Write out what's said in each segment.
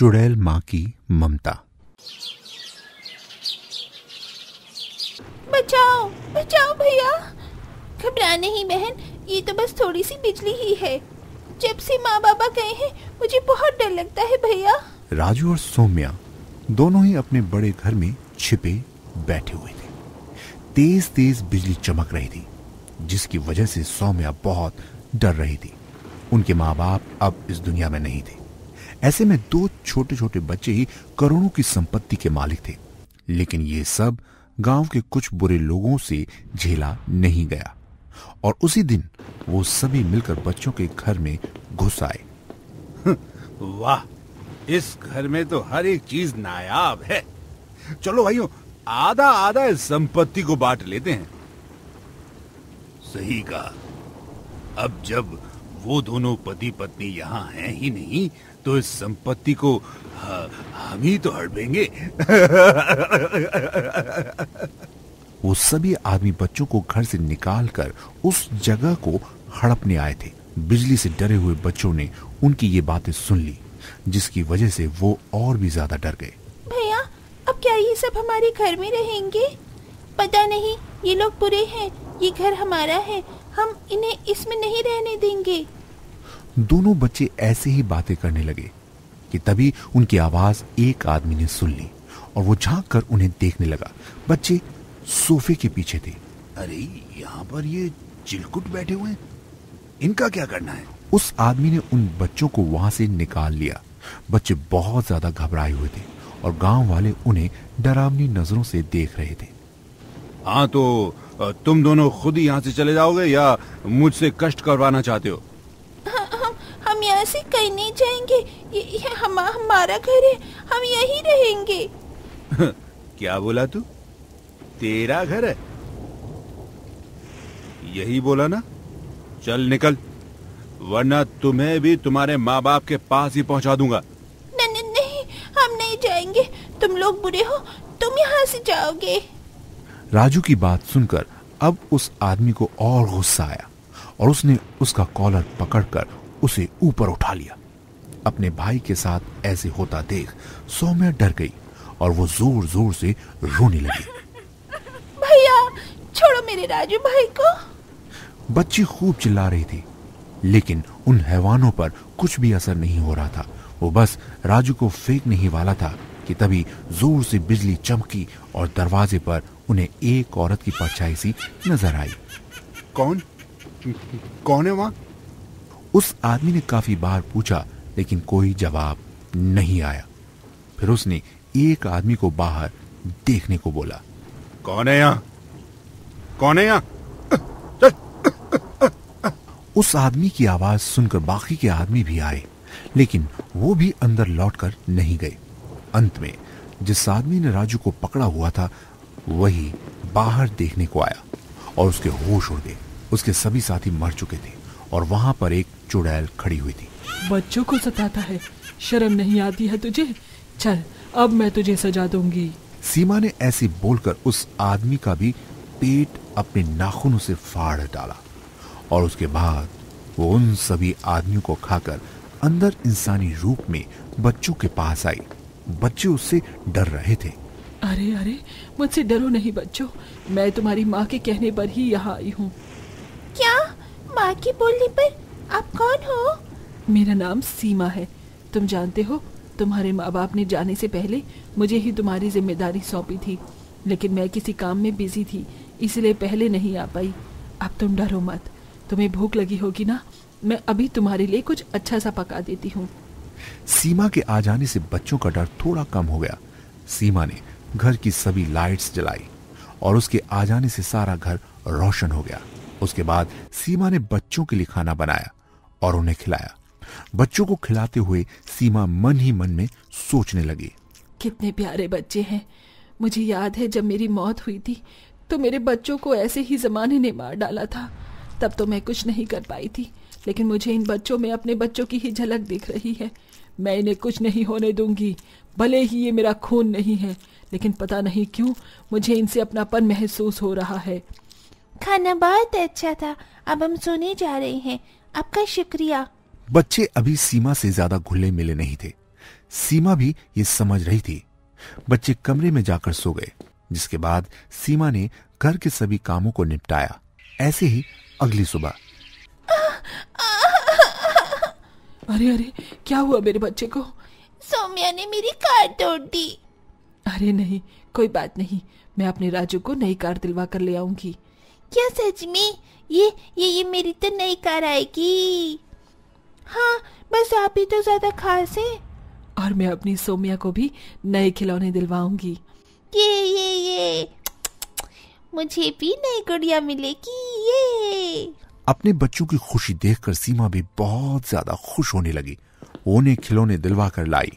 चुड़ैल माँ की ममता। बचाओ बचाओ भैया। घबरा नहीं बहन ये तो बस थोड़ी सी बिजली ही है। जब से माँ बाबा गए हैं मुझे बहुत डर लगता है भैया। राजू और सौम्या दोनों ही अपने बड़े घर में छिपे बैठे हुए थे। तेज तेज बिजली चमक रही थी जिसकी वजह से सौम्या बहुत डर रही थी। उनके माँ बाप अब इस दुनिया में नहीं थे। ऐसे में दो छोटे छोटे बच्चे ही करोड़ों की संपत्ति के मालिक थे। लेकिन ये सब गाँव के कुछ बुरे लोगों से झेला नहीं गया। और उसी दिन वो सभी मिलकर बच्चों के घर में घुस आए। वाह, इस घर में तो हर एक चीज़ नायाब है। चलो भाइयों आधा आधा इस संपत्ति को बांट लेते हैं। सही कहा। अब जब वो दोनों पति पत्नी यहाँ हैं ही नहीं तो इस संपत्ति को हम ही तो हड़पेंगे। वो सभी आदमी बच्चों को घर से निकालकर उस जगह को हड़पने आए थे। बिजली से डरे हुए बच्चों ने उनकी ये बातें सुन ली जिसकी वजह से वो और भी ज़्यादा डर गए। भैया अब क्या ये सब हमारे घर में रहेंगे? पता नहीं ये लोग बुरे हैं ये घर हमारा है हम इन्हें इसमें नहीं रहने देंगे। दोनों बच्चे ऐसे ही बातें करने लगे कि तभी उनकी आवाज़ एक आदमी ने सुन ली और वो झाँक कर उन्हें देखने लगा। बच्चे सोफे के पीछे थे। अरे यहाँ पर ये चिलकुट बैठे हुए हैं। इनका क्या करना है? उस आदमी ने उन बच्चों को वहाँ से निकाल लिया। बच्चे बहुत ज़्यादा घबराए हुए थे और गाँव वाले उन्हें डरावनी नज़रों से देख रहे थे। हाँ तो तुम दोनों खुद ही यहाँ से चले जाओगे या मुझसे कष्ट करवाना चाहते हो? कहीं नहीं जाएँगे। ये, ये हम, हमारा घर है। हम यहीं रहेंगे। क्या बोला तू? तेरा घर है? यही बोला ना? चल निकल वरना तुम्हें भी तुम्हारे माँ बाप के पास ही पहुँचा दूँगा। नहीं नहीं नहीं हम नहीं जाएँगे। तुम लोग बुरे हो तुम यहाँ से जाओगे। राजू की बात सुनकर अब उस आदमी को और गुस्सा आया और उसने उसका कॉलर पकड़कर उसे ऊपर उठा लिया। अपने भाई के साथ ऐसे होता देख सौम्या डर गई और वो ज़ोर ज़ोर से रोने लगी। भैया छोड़ो मेरे राजू भाई को। बच्ची खूब चिल्ला रही थी लेकिन उन हैवानों पर कुछ भी असर नहीं हो रहा था। वो बस राजू को फेंकने ही वाला था कि तभी ज़ोर से बिजली चमकी और दरवाजे पर उन्हें एक औरत की परछाई सी नज़र आई। कौन? कौन है वहाँ? उस आदमी ने काफ़ी बार पूछा लेकिन कोई जवाब नहीं आया। फिर उसने एक आदमी को बाहर देखने को बोला। कौन है यहाँ? कौन है यहाँ? उस आदमी की आवाज़ सुनकर बाकी के आदमी भी आए लेकिन वो भी अंदर लौटकर नहीं गए। अंत में जिस आदमी ने राजू को पकड़ा हुआ था वही बाहर देखने को आया और उसके होश उड़ गए। उसके सभी साथी मर चुके थे। और वहाँ पर एक चुड़ैल खड़ी हुई थी। बच्चों को सताता है। शर्म नहीं आती है तुझे? चल अब मैं तुझे सजा दूँगी। सीमा ने ऐसे बोलकर उस आदमी का भी पेट अपने नाखूनों से फाड़ डाला और उसके बाद वो उन सभी आदमियों को खाकर अंदर इंसानी रूप में बच्चों के पास आई। बच्चे उससे डर रहे थे। अरे अरे मुझसे डरो नहीं बच्चों। मैं तुम्हारी माँ के कहने पर ही यहाँ आई हूँ। क्या? माँ के बोलने पर आप कौन हो? मेरा नाम सीमा है। तुम जानते हो तुम्हारे माँ बाप ने जाने से पहले मुझे ही तुम्हारी ज़िम्मेदारी सौंपी थी लेकिन मैं किसी काम में बिज़ी थी इसलिए पहले नहीं आ पाई। अब तुम डरो मत। तुम्हें भूख लगी होगी ना? मैं अभी तुम्हारे लिए कुछ अच्छा सा पका देती हूँ। सीमा के आ जाने से बच्चों का डर थोड़ा कम हो गया। सीमा ने घर की सभी लाइट्स जलाई और उसके आ जाने से सारा घर रोशन हो गया। उसके बाद सीमा ने बच्चों के लिए खाना बनाया और उन्हें खिलाया। बच्चों को खिलाते हुए सीमा मन ही मन में सोचने लगी। कितने प्यारे बच्चे हैं। मुझे याद है जब मेरी मौत हुई थी तो मेरे बच्चों को ऐसे ही जमाने ने मार डाला था। तब तो मैं कुछ नहीं कर पाई थी, लेकिन मुझे इन बच्चों में अपने बच्चों की ही झलक दिख रही है। मैं इन्हें कुछ नहीं होने दूँगी, भले ही ये मेरा खून नहीं है, लेकिन पता नहीं क्यों मुझे इनसे अपनापन महसूस हो रहा है। खाना बहुत अच्छा था। अब हम सोने जा रहे हैं। आपका शुक्रिया। बच्चे अभी सीमा से ज़्यादा घुले मिले नहीं थे। सीमा भी ये समझ रही थी। बच्चे कमरे में जाकर सो गए जिसके बाद सीमा ने घर के सभी कामों को निपटाया। ऐसे ही अगली सुबह। अरे अरे क्या हुआ मेरे बच्चे को? सौम्या ने मेरी कार तोड़ दी। अरे नहीं कोई बात नहीं। मैं अपने राजू को नई कार दिलवा कर ले आऊँगी। क्या सच में? ये ये ये मेरी तो नई कार आएगी। हाँ बस आप ही तो ज़्यादा खास है। और मैं अपनी सोमिया को भी नए खिलौने दिलवाऊँगी। ये ये ये। मुझे भी नई गुड़िया मिलेगी ये। अपने बच्चों की खुशी देखकर सीमा भी बहुत ज़्यादा खुश होने लगी। वो उन्हें खिलौने दिलवा कर लाई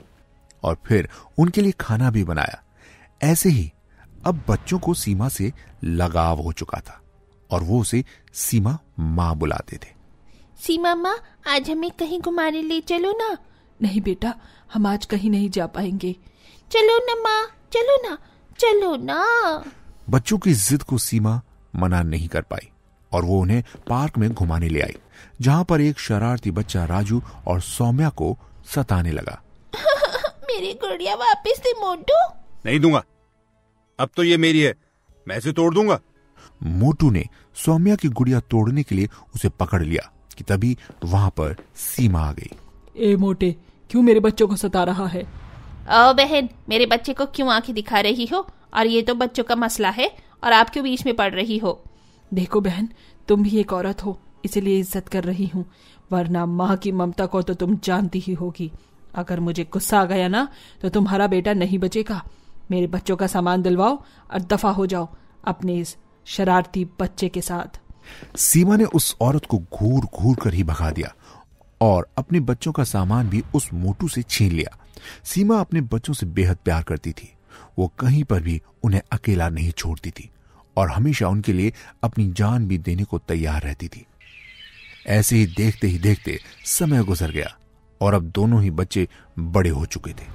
और फिर उनके लिए खाना भी बनाया। ऐसे ही अब बच्चों को सीमा से लगाव हो चुका था। और वो उसे सीमा माँ बुलाते थे। सीमा माँ आज हमें कहीं घुमाने ले चलो ना। नहीं बेटा हम आज कहीं नहीं जा पाएँगे। चलो ना माँ चलो ना चलो ना। बच्चों की जिद को सीमा मना नहीं कर पाई और वो उन्हें पार्क में घुमाने ले आई जहाँ पर एक शरारती बच्चा राजू और सौम्या को सताने लगा। मेरी गुड़िया वापस दे मोटू। नहीं दूँगा। अब तो ये मेरी है मैं इसे तोड़ दूँगा। मोटू ने सौम्या की गुड़िया तोड़ने के लिए उसे पकड़ लिया कि तभी वहाँ पर सीमा आ गई। ए मोटे क्यों मेरे बच्चों को सता रहा है? ओ बहन मेरे बच्चे को क्यों आँखें दिखा रही हो? और ये तो बच्चों का मसला है और आप क्यों बीच में पड़ रही हो? देखो बहन तुम भी एक औरत हो इसलिए इज़्ज़त कर रही हूँ। वरना माँ की ममता को तो तुम जानती ही होगी। अगर मुझे गुस्सा आ गया ना तो तुम्हारा बेटा नहीं बचेगा। मेरे बच्चों का सामान दिलवाओ और दफ़ा हो जाओ। अपने इस शरारती बच्चे के साथ। सीमा ने उस औरत को घूर घूर कर ही भगा दिया और अपने बच्चों का सामान भी उस मोटू से छीन लिया। सीमा अपने बच्चों से बेहद प्यार करती थी। वो कहीं पर भी उन्हें अकेला नहीं छोड़ती थी और हमेशा उनके लिए अपनी जान भी देने को तैयार रहती थी। ऐसे ही देखते ही देखते समय गुजर गया और अब दोनों ही बच्चे बड़े हो चुके थे।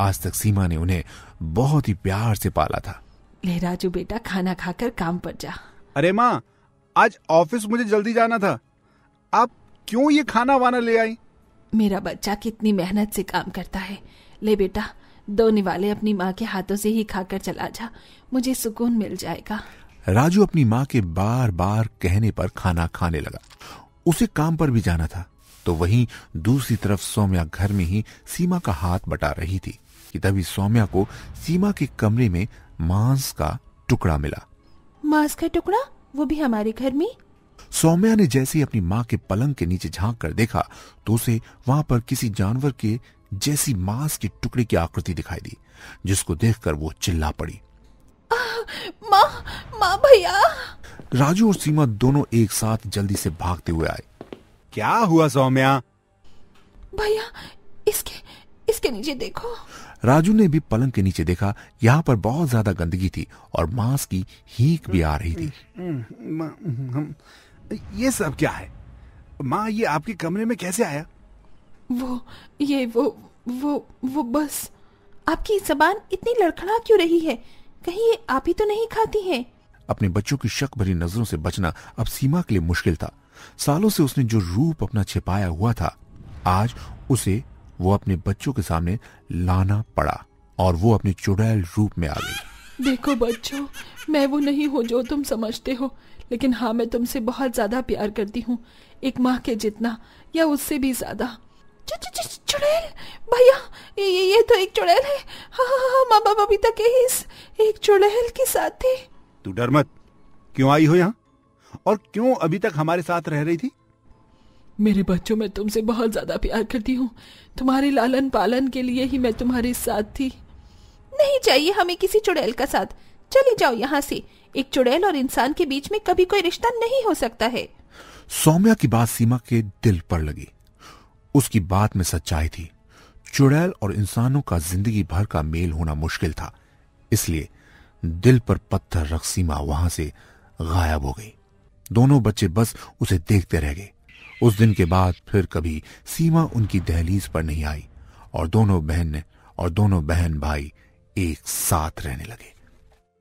आज तक सीमा ने उन्हें बहुत ही प्यार से पाला था। ले राजू बेटा खाना खाकर काम पर जा। अरे माँ आज ऑफ़िस मुझे जल्दी जाना था। आप क्यों ये खाना वाना ले आई? मेरा बच्चा कितनी मेहनत से काम करता है। ले बेटा दो निवाले अपनी माँ के हाथों से ही खाकर चला जा। मुझे सुकून मिल जाएगा। राजू अपनी माँ के बार बार कहने पर खाना खाने लगा। उसे काम पर भी जाना था तो वहीं दूसरी तरफ़ सौम्या घर में ही सीमा का हाथ बटा रही थी कि तभी सौम्या को सीमा के कमरे में मांस का टुकड़ा मिला। मांस का टुकड़ा? वो भी हमारे घर में? सौम्या ने जैसे ही अपनी माँ के पलंग के नीचे झाँक कर देखा तो उसे वहाँ पर किसी जानवर के जैसी मांस के टुकड़े की आकृति दिखाई दी जिसको देखकर वो चिल्ला पड़ी। माँ माँ भैया! राजू और सीमा दोनों एक साथ जल्दी से भागते हुए आए। क्या हुआ सौम्या? भैया इसके इसके नीचे देखो। राजू ने भी पलंग के नीचे देखा यहाँ पर बहुत ज़्यादा गंदगी थी और मांस की हीक भी आ रही थी। हम ये सब क्या है? माँ ये आपके कमरे में कैसे आया? वो ये वो वो वो बस। आपकी जबान इतनी लड़खड़ा क्यों रही है? कहीं ये आप ही तो नहीं खाती हैं। अपने बच्चों की शक भरी नज़रों से बचना अब सीमा के लिए मुश्किल था। सालों से उसने जो रूप अपना छिपाया हुआ था आज उसे वो अपने बच्चों के सामने लाना पड़ा और वो अपने चुड़ैल रूप में आ गई। देखो बच्चों मैं वो नहीं हूँ जो तुम समझते हो लेकिन हाँ मैं तुमसे बहुत ज़्यादा प्यार करती हूँ एक माँ के जितना या उससे भी ज़्यादा। चुड़ैल भैया ये ये ये तो एक चुड़ैल है। हाँ हाँ हाँ माँ बाप अभी तक इस एक चुड़ैल के साथ थे। तू डर मत क्यों आई हो यहाँ? और क्यों अभी तक हमारे साथ रह रही थी? मेरे बच्चों मैं तुमसे बहुत ज़्यादा प्यार करती हूँ। तुम्हारे लालन पालन के लिए ही मैं तुम्हारे साथ थी। नहीं चाहिए हमें किसी चुड़ैल का साथ। चले जाओ यहाँ से। एक चुड़ैल और इंसान के बीच में कभी कोई रिश्ता नहीं हो सकता है। सौम्या की बात सीमा के दिल पर लगी। उसकी बात में सच्चाई थी। चुड़ैल और इंसानों का ज़िंदगी भर का मेल होना मुश्किल था। इसलिए दिल पर पत्थर रख सीमा वहाँ से गायब हो गई। दोनों बच्चे बस उसे देखते रह गए। उस दिन के बाद फिर कभी सीमा उनकी दहलीज पर नहीं आई और दोनों बहन और दोनों बहन भाई एक साथ रहने लगे।